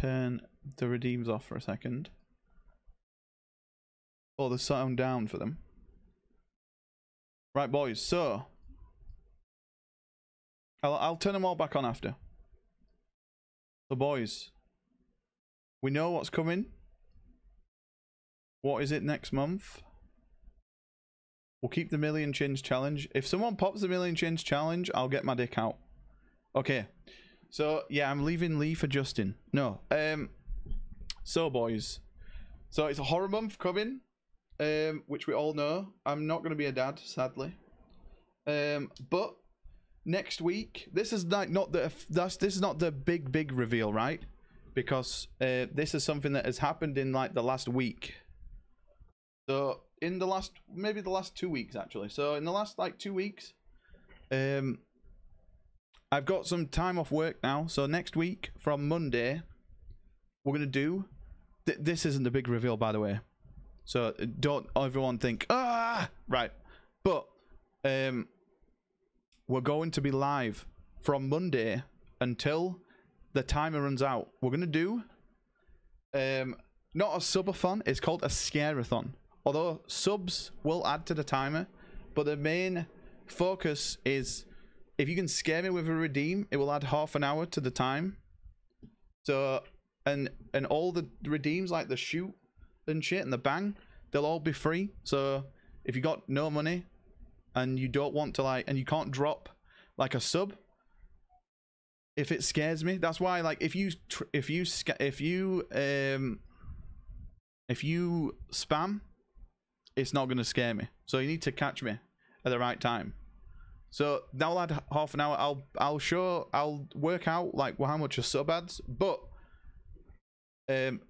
turn the redeems off for a second. Or the sound down for them. Right, boys. So I'll I'll turn them all back on after. So, boys, we know what's coming. What is it next month? We'll keep the million chins challenge. If someone pops the million chins challenge, I'll get my dick out. Okay. So yeah, I'm leaving Lee for Justin. No. Um. So boys, so it's a horror month coming, um, which we all know. I'm not going to be a dad, sadly. Um, but next week, this is like not the that's this is not the big big reveal, right? Because uh, this is something that has happened in like the last week. So in the last maybe the last two weeks actually. So in the last like two weeks, um, I've got some time off work now. So next week from Monday, we're gonna do. Th- this isn't the big reveal, by the way. So don't everyone think ah right, but um, we're going to be live from Monday until the timer runs out. We're gonna do um not a subathon. It's called a scareathon. Although subs will add to the timer, but the main focus is if you can scare me with a redeem, it will add half an hour to the time. So and and all the redeems like the shoot and shit and the bang, they'll all be free. So if you got no money and you don't want to like and you can't drop like a sub if it scares me that's why like if you if you if you um if you spam it's not to scare me so you need to catch me at the right time so that'll add half an hour i'll i'll show i'll work out like how much a sub adds but um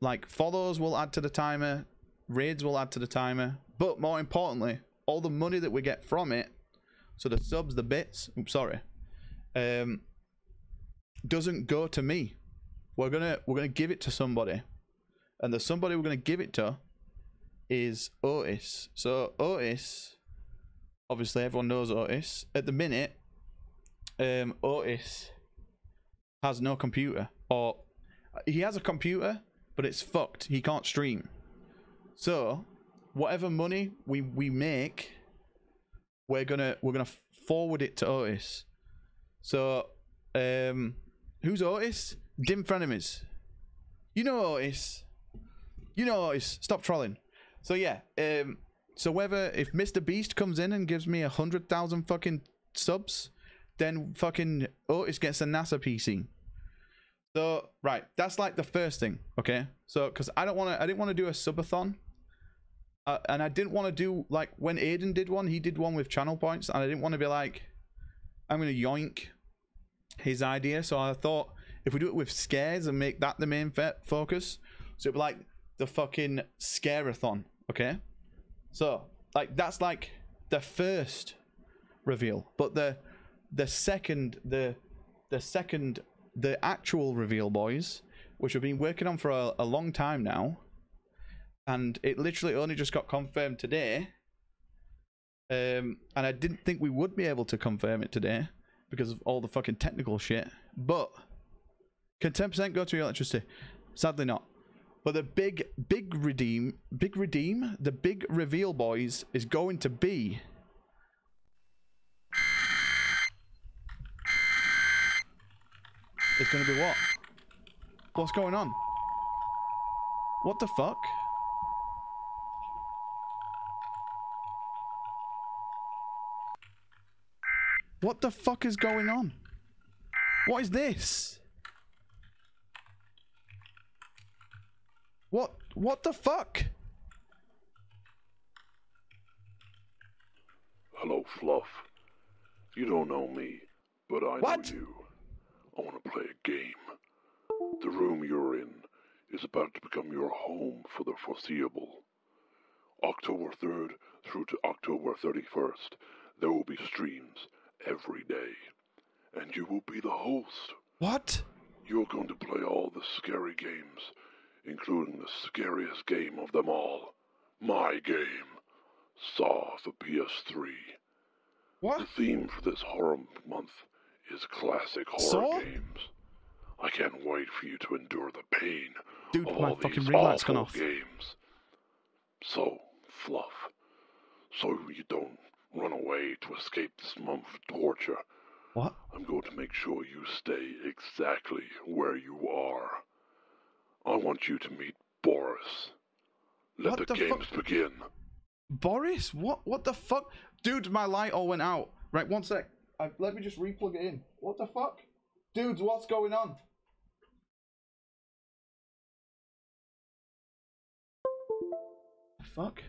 like follows will add to the timer raids will add to the timer but more importantly all the money that we get from it so the subs the bits oops sorry um doesn't go to me. We're gonna we're gonna give it to somebody and the somebody we're gonna give it to is otis. So otis obviously everyone knows otis. At the minute um otis has no computer or he has a computer but it's fucked. He can't stream. So whatever money we we make we're gonna we're gonna forward it to otis. So um who's otis? Dim frenemies. You know otis. You know otis. Stop trolling. So yeah um so whether if mr beast comes in and gives me a hundred thousand fucking subs then fucking otis gets a nasa pc so right, that's like the first thing, okay? So because I don't want to, I didn't want to do a subathon, uh, and I didn't want to do like when Aiden did one, he did one with channel points, and I didn't want to be like, I'm gonna yoink his idea. So I thought if we do it with scares and make that the main focus, so it'd be like the fucking scareathon, okay? So like that's like the first reveal, but the the second the the second the actual reveal, boys, which we've been working on for a, a long time now, and it literally only just got confirmed today. Um, and I didn't think we would be able to confirm it today because of all the fucking technical shit. But can ten percent go to your electricity? Sadly not. But the big, big redeem, big redeem, the big reveal, boys, is going to be. It's going to be what? What's going on? What the fuck? What the fuck is going on? What is this? What what the fuck? Hello, Fluff. You don't know me, but I What? know you. I want to play a game. The room you're in is about to become your home for the foreseeable. October 3rd through to October 31st, there will be streams every day. And you will be the host. What? You're going to play all the scary games, including the scariest game of them all my game, Saw for PS3. What? The theme for this horror month is classic horror Saw? games. I can't wait for you to endure the pain Dude, of my all fucking these awful off. games. So, Fluff, so you don't run away to escape this month of torture, What? I'm going to make sure you stay exactly where you are. I want you to meet Boris. Let What the, the games begin. Boris? What? What the fuck? Dude, my light all went out. Right, one sec. I, let me just replug it in. What the fuck? Dudes, what's going on? Fuck.